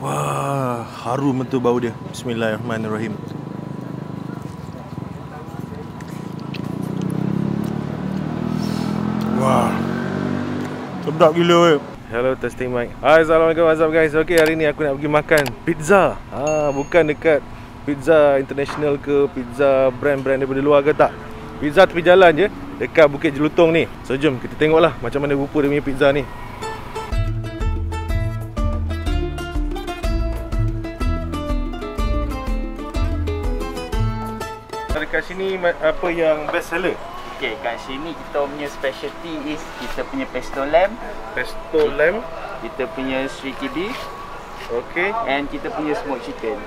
Wah, harum betul bau dia. Bismillahirrahmanirrahim. Wah. Sedap gila weh. Hello testing mic. Hai Assalamualaikum what's up guys. Okey hari ni aku nak pergi makan pizza. Ha bukan dekat pizza international ke pizza brand-brand daripada luar ke tak. Pizza tepi jalan je dekat Bukit Jelutong ni. So jom kita tengoklah macam mana rupa dia punya pizza ni. Dekat sini apa yang best seller? Okay, kat sini kita punya specialty is kita punya pesto lamb, Pesto lamb. kita punya streaky beef Okey. and kita punya smoked chicken.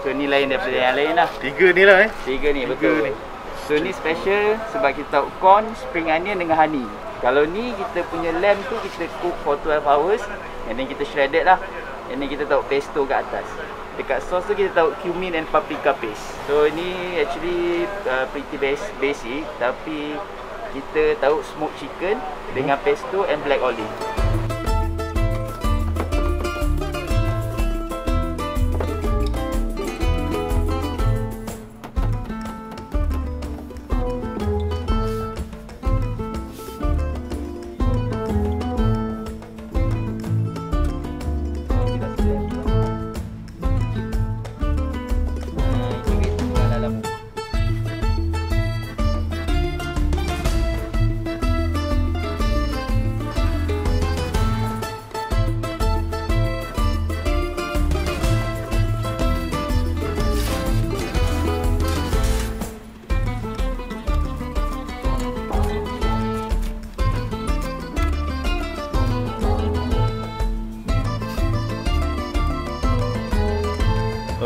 So ni lain daripada yang lain lah. Tiga ni lah eh. Tiga ni Tiga betul. ni. So ni special sebab kita tahu corn, spring onion dengan honey. Kalau ni kita punya lamb tu kita cook for 12 hours and then kita shredded lah. And then kita tahu pesto kat atas. Dekat sauce tu kita tahu cumin and paprika paste. So ni actually uh, pretty base, basic tapi kita tahu smoked chicken dengan pesto and black olive.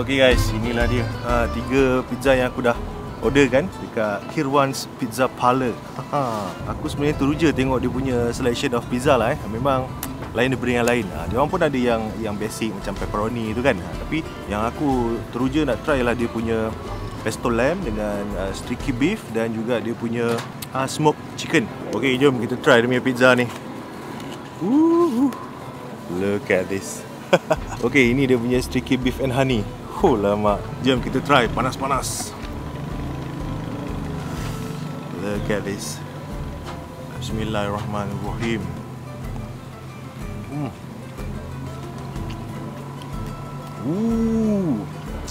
Okay guys, inilah dia. Ha, tiga pizza yang aku dah order kan dekat Kirwan's Pizza Parlor. Ha, aku sebenarnya teruja tengok dia punya selection of pizza lah eh. Memang lain daripada yang lain. Ha, dia orang pun ada yang yang basic macam pepperoni tu kan. Ha, tapi yang aku teruja nak try lah dia punya pesto lamb dengan uh, streaky beef dan juga dia punya uh, smoked chicken. Okay, jom kita try dia punya pizza ni. Ooh, look at this. okay, ini dia punya streaky beef and honey. Oh lama. Jom kita try panas-panas. Look at this. Bismillahirrahmanirrahim. Hmm. Ooh,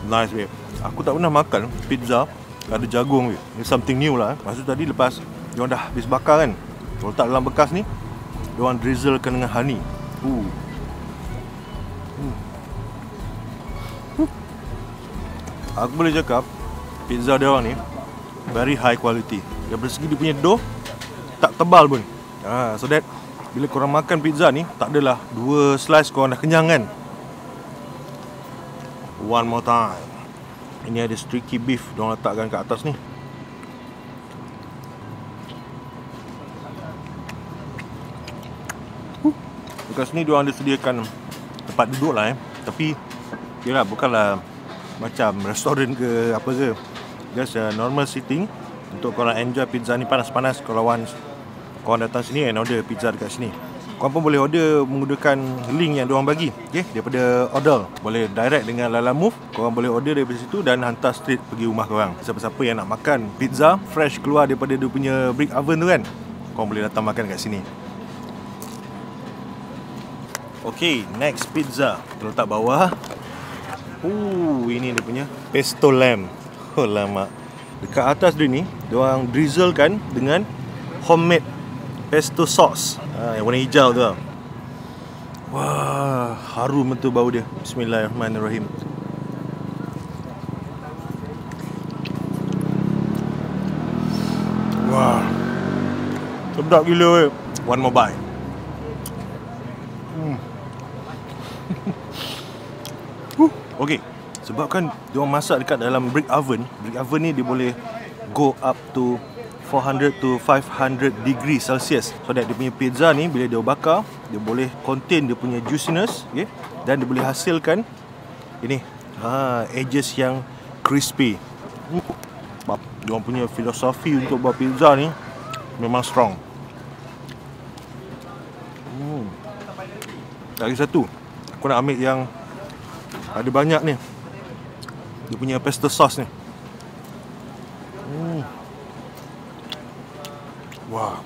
nice babe. Aku tak pernah makan pizza ada jagung babe. Ini something new lah. Eh. Tadi lepas dia dah habis bakar kan. Letak dalam bekas ni, dia orang drizzlekan dengan honey. Ooh. Aku boleh cakap pizza dia orang ni very high quality. Dari segi dia punya dough tak tebal pun. Ha, so that bila korang makan pizza ni tak adalah dua slice korang dah kenyang kan. One more time. Ini ada streaky beef diorang letakkan kat atas ni. Dekat sini diorang ada sediakan tempat duduk lah eh. Tapi Yalah bukanlah macam restoran ke apa ke Just a normal sitting Untuk korang enjoy pizza ni panas-panas. Kalau once korang datang sini and order pizza dekat sini. Korang pun boleh order menggunakan link yang diorang bagi. Okay? Daripada order. Boleh direct dengan Lala Move. Korang boleh order daripada situ dan hantar straight pergi rumah korang. Siapa-siapa yang nak makan pizza fresh keluar daripada dia punya brick oven tu kan Korang boleh datang makan kat sini. Okay, next pizza. Kita letak bawah Uh, ini dia punya pesto lamb. Oh lama. Dekat atas dia ni, dia orang drizzlekan dengan homemade pesto sauce. Ha, yang warna hijau tu. tau. Wah, harum betul bau dia. Bismillahirrahmanirrahim. Wah. Sedap gila weh. One more bite. Okay Sebabkan dia orang masak dekat dalam brick oven Brick oven ni dia boleh Go up to 400 to 500 degree Celsius So that dia punya pizza ni Bila dia bakar Dia boleh contain dia punya juiciness okay? Dan dia boleh hasilkan Ini ha, Edges yang crispy Dia orang punya filosofi untuk buat pizza ni memang strong. Hmm. Lagi satu. Aku nak ambil yang ada banyak ni. Dia punya pesto sauce ni. Hmm. Wah.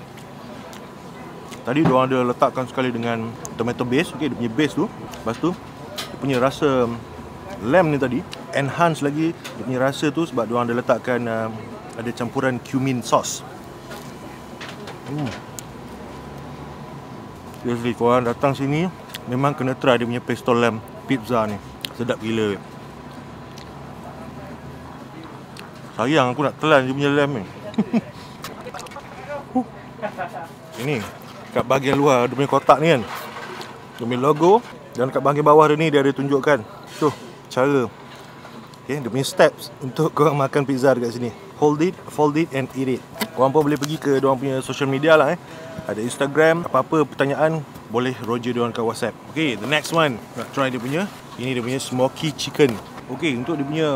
Tadi dia ada letakkan sekali dengan tomato base, okey, dia punya base tu. Lepas tu dia punya rasa lamb ni tadi enhance lagi dia punya rasa tu sebab dia ada letakkan uh, ada campuran cumin sauce. Hmm. Seriously, korang datang sini memang kena try dia punya pesto lamb pizza ni. Sedap gila. Sayang aku nak telan dia punya lamb ni. Ini kat bahagian luar dia punya kotak ni kan. Dia punya logo dan kat bahagian bawah dia ni dia ada tunjukkan. Tu cara Okay, dia punya steps untuk korang makan pizza dekat sini. Hold it, fold it and eat it. Korang pun boleh pergi ke diorang punya social media lah eh. Ada Instagram, apa-apa pertanyaan boleh roger diorang kat WhatsApp. Okay, the next one. Nak try dia punya. Ini dia punya smoky chicken. Okay, untuk dia punya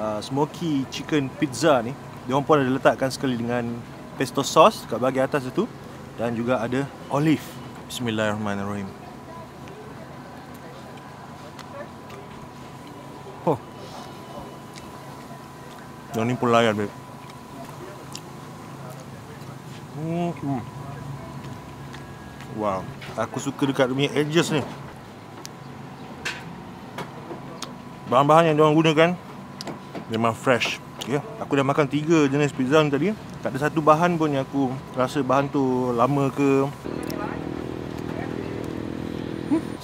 uh, smoky chicken pizza ni, diorang pun ada letakkan sekali dengan pesto sauce kat bahagian atas itu dan juga ada olive. Bismillahirrahmanirrahim. Oh. Yang ni pun layan, babe. Hmm, hmm. Wow. Aku suka dekat punya edges ni. Bahan-bahan yang diorang gunakan memang fresh. Okay. Aku dah makan tiga jenis pizza ni tadi. Tak ada satu bahan pun yang aku rasa bahan tu lama ke.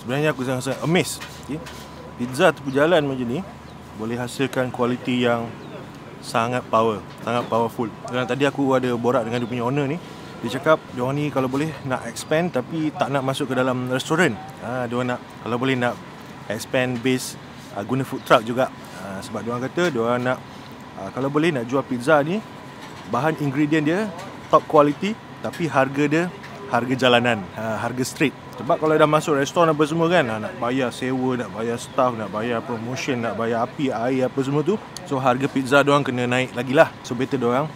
Sebenarnya aku sangat-sangat amazed. Okay. Pizza tu berjalan macam ni boleh hasilkan kualiti yang sangat power, sangat powerful. Dan tadi aku ada borak dengan dia punya owner ni. Dia cakap dia orang ni kalau boleh nak expand tapi tak nak masuk ke dalam restoran. Ha, dia orang nak kalau boleh nak expand base uh, guna food truck juga. Ha, sebab dia orang kata dia orang nak uh, kalau boleh nak jual pizza ni bahan ingredient dia top quality tapi harga dia harga jalanan, ha, harga street. Sebab kalau dah masuk restoran apa semua kan Nak bayar sewa, nak bayar staff, nak bayar promotion, nak bayar api, air apa semua tu So harga pizza doang kena naik lagi lah So better doang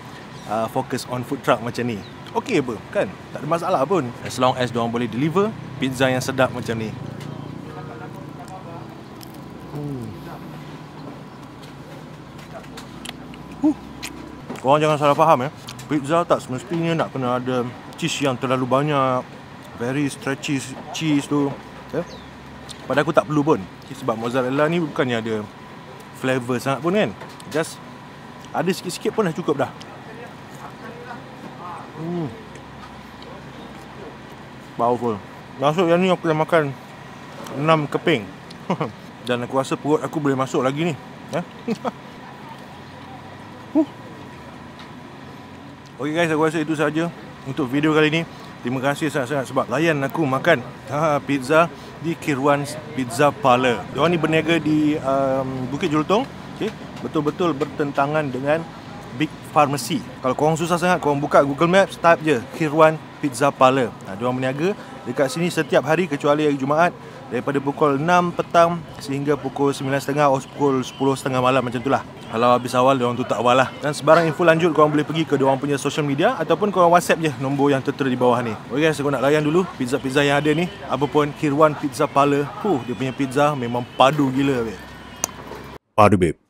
uh, fokus on food truck macam ni Okay apa? Kan? Tak ada masalah pun. As long as doang boleh deliver Pizza yang sedap macam ni. Hmm. Huh. Korang jangan salah faham ya. Pizza tak semestinya nak kena ada cheese yang terlalu banyak. Very stretchy cheese tu okay. pada aku tak perlu pun. Sebab mozzarella ni bukannya ada flavor sangat pun kan? Just ada sikit-sikit pun dah cukup dah hmm. powerful masuk yang ni aku dah makan 6 keping dan aku rasa perut aku boleh masuk lagi ni eh? huh. Okay guys, aku rasa itu saja untuk video kali ni. Terima kasih sangat-sangat sebab layan aku makan ha, pizza di Kirwan's Pizza Parlor. Diorang ni berniaga di um, Bukit Jelutong. Okay. Betul-betul bertentangan dengan Big Pharmacy. Kalau korang susah sangat, korang buka Google Maps, type je Kirwan Pizza Parlor. Ha, diorang berniaga dekat sini setiap hari kecuali hari Jumaat daripada pukul 6 petang sehingga pukul 9.30 atau pukul 10.30 malam macam itulah. Kalau habis awal dia orang tutup awal lah. Dan sebarang info lanjut korang boleh pergi ke dia orang punya social media ataupun korang WhatsApp je nombor yang tertera di bawah ni. Okay guys, aku nak layan dulu pizza-pizza yang ada ni. Apa pun Kirwan Pizza Parlor. Huh, dia punya pizza memang padu gila babe. Padu babe.